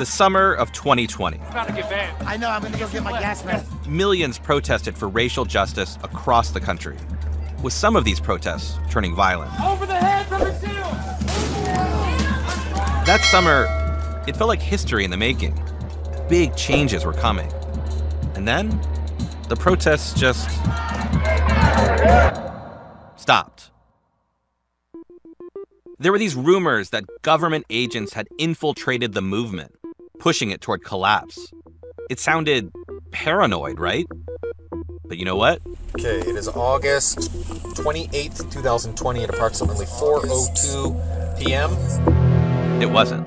the summer of 2020. About to get banned. I know, I'm gonna go get my gas mask. Millions protested for racial justice across the country, with some of these protests turning violent. Over the heads of the SEALs! That summer, it felt like history in the making. Big changes were coming. And then, the protests just stopped. There were these rumors that government agents had infiltrated the movement, pushing it toward collapse. It sounded paranoid, right? But you know what? Okay, it is August 28th, 2020 at approximately 4:02 p.m. It wasn't.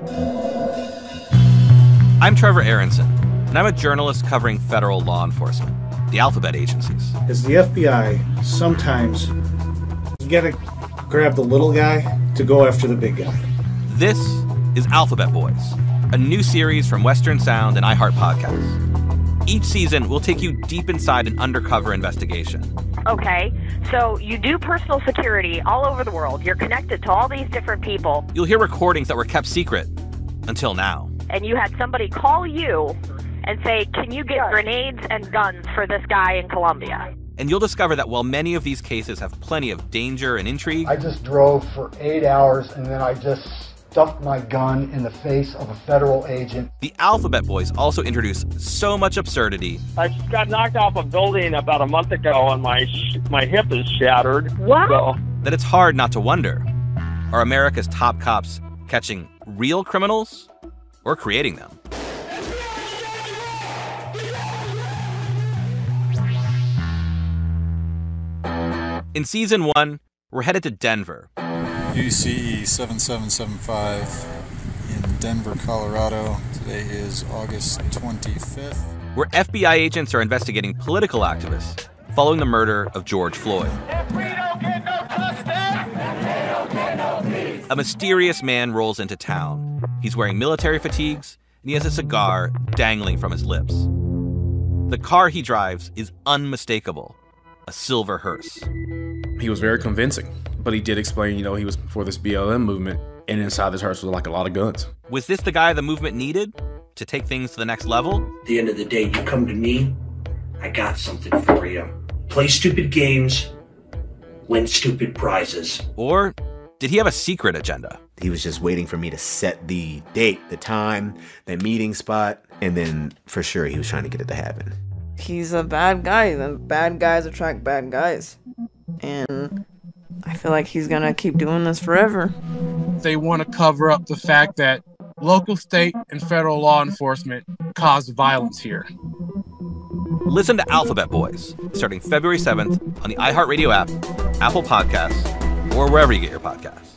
I'm Trevor Aaronson, and I'm a journalist covering federal law enforcement, the alphabet agencies. As the FBI, sometimes you gotta grab the little guy to go after the big guy. This is Alphabet Boys, a new series from Western Sound and iHeart Podcasts. Each season, we'll take you deep inside an undercover investigation. Okay, so you do personal security all over the world. You're connected to all these different people, You'll hear recordings that were kept secret until now. and you had somebody call you and say, Can you get grenades and guns for this guy in Colombia? And you'll discover that while many of these cases have plenty of danger and intrigue, I just drove for eight hours and then I just stuffed my gun in the face of a federal agent. the Alphabet Boys also introduce so much absurdity I just got knocked off a building about a month ago, and my sh- my hip is shattered. What? So that it's hard not to wonder are America's top cops catching real criminals or creating them? In season one, we're headed to Denver, UCE 7775 in Denver, Colorado. Today is August 25th. where FBI agents are investigating political activists following the murder of George Floyd. If we don't get no A mysterious man rolls into town. He's wearing military fatigues and he has a cigar dangling from his lips. The car he drives is unmistakable a silver hearse. He was very convincing, but he did explain, you know, he was for this BLM movement, and inside this hearse was like a lot of guns. Was this the guy the movement needed to take things to the next level? At the end of the day, you come to me, I got something for you. Play stupid games, win stupid prizes. Or did he have a secret agenda? He was just waiting for me to set the date, the time, the meeting spot, and then for sure he was trying to get it to happen. He's a bad guy, and bad guys attract bad guys. And I feel like he's gonna keep doing this forever. they want to cover up the fact that local, state, and federal law enforcement caused violence here. Listen to Alphabet Boys starting February 7th on the iHeartRadio app, Apple Podcasts, or wherever you get your podcasts.